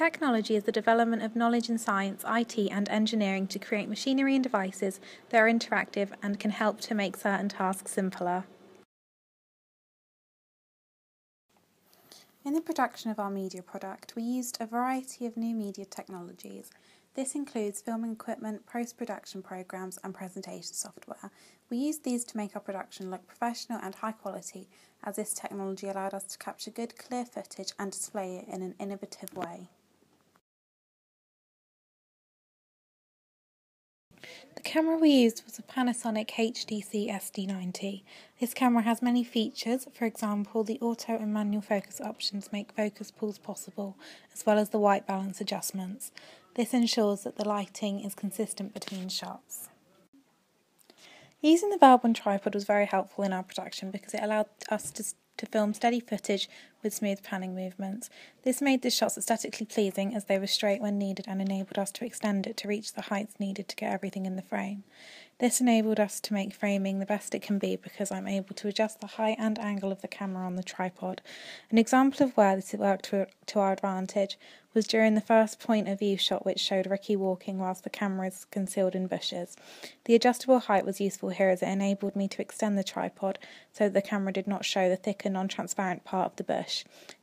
Technology is the development of knowledge in science, IT, and engineering to create machinery and devices that are interactive and can help to make certain tasks simpler. In the production of our media product, we used a variety of new media technologies. This includes filming equipment, post production programs, and presentation software. We used these to make our production look professional and high quality, as this technology allowed us to capture good, clear footage and display it in an innovative way. The camera we used was a Panasonic HDC SD90. This camera has many features, for example, the auto and manual focus options make focus pulls possible, as well as the white balance adjustments. This ensures that the lighting is consistent between shots. Using the Velbon tripod was very helpful in our production because it allowed us to, to film steady footage with smooth panning movements. This made the shots aesthetically pleasing as they were straight when needed and enabled us to extend it to reach the heights needed to get everything in the frame. This enabled us to make framing the best it can be because I'm able to adjust the height and angle of the camera on the tripod. An example of where this worked to, our advantage was during the first point of view shot which showed Ricky walking whilst the camera is concealed in bushes. The adjustable height was useful here as it enabled me to extend the tripod so the camera did not show the thicker non-transparent part of the bush.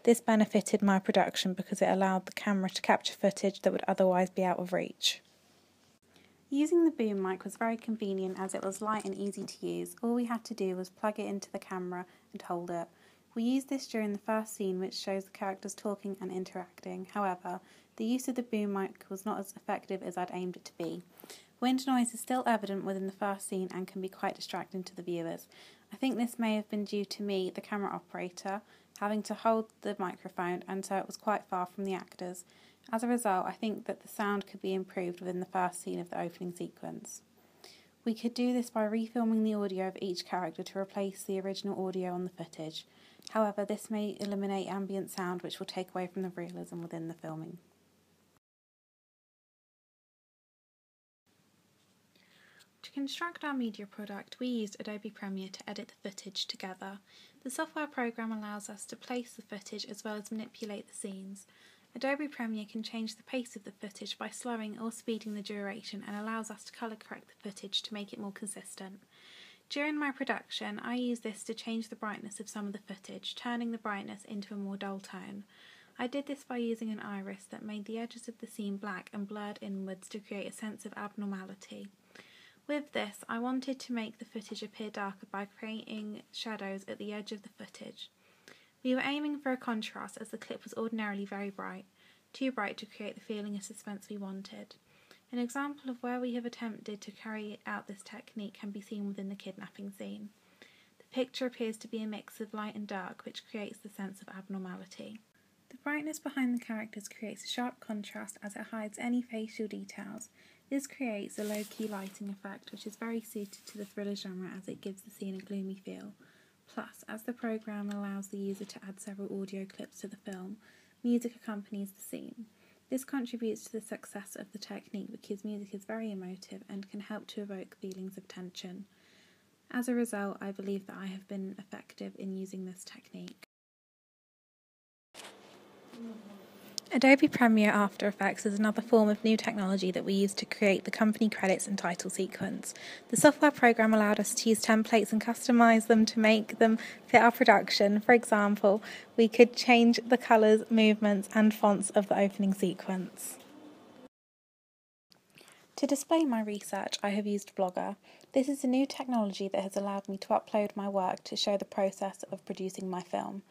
This benefited my production because it allowed the camera to capture footage that would otherwise be out of reach. Using the boom mic was very convenient as it was light and easy to use. All we had to do was plug it into the camera and hold it. We used this during the first scene which shows the characters talking and interacting. However, the use of the boom mic was not as effective as I'd aimed it to be. Wind noise is still evident within the first scene and can be quite distracting to the viewers. I think this may have been due to me, the camera operator, having to hold the microphone and so it was quite far from the actors. As a result, I think that the sound could be improved within the first scene of the opening sequence. We could do this by refilming the audio of each character to replace the original audio on the footage. However, this may eliminate ambient sound, which will take away from the realism within the filming. Construct our media product, we used Adobe Premiere to edit the footage together. The software program allows us to place the footage as well as manipulate the scenes. Adobe Premiere can change the pace of the footage by slowing or speeding the duration and allows us to colour correct the footage to make it more consistent. During my production, I use this to change the brightness of some of the footage, turning the brightness into a more dull tone. I did this by using an iris that made the edges of the scene black and blurred inwards to create a sense of abnormality. With this, I wanted to make the footage appear darker by creating shadows at the edge of the footage. We were aiming for a contrast as the clip was ordinarily very bright, too bright to create the feeling of suspense we wanted. An example of where we have attempted to carry out this technique can be seen within the kidnapping scene. The picture appears to be a mix of light and dark, which creates the sense of abnormality. The brightness behind the characters creates a sharp contrast as it hides any facial details. This creates a low key lighting effect, which is very suited to the thriller genre as it gives the scene a gloomy feel. Plus, as the program allows the user to add several audio clips to the film, music accompanies the scene. This contributes to the success of the technique because music is very emotive and can help to evoke feelings of tension. As a result, I believe that I have been effective in using this technique. Adobe Premiere After Effects is another form of new technology that we use to create the company credits and title sequence. The software program allowed us to use templates and customize them to make them fit our production. For example, we could change the colors, movements, and fonts of the opening sequence. To display my research, I have used Blogger. This is a new technology that has allowed me to upload my work to show the process of producing my film.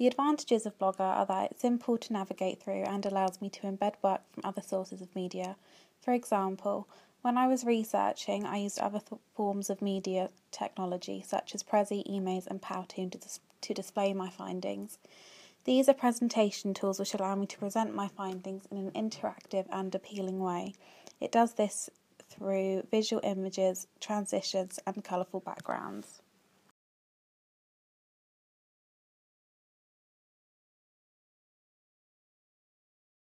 The advantages of Blogger are that it's simple to navigate through and allows me to embed work from other sources of media. For example, when I was researching, I used other th- forms of media technology such as Prezi, Emaze, and Powtoon to, dis- to display my findings. These are presentation tools which allow me to present my findings in an interactive and appealing way. It does this through visual images, transitions, and colourful backgrounds.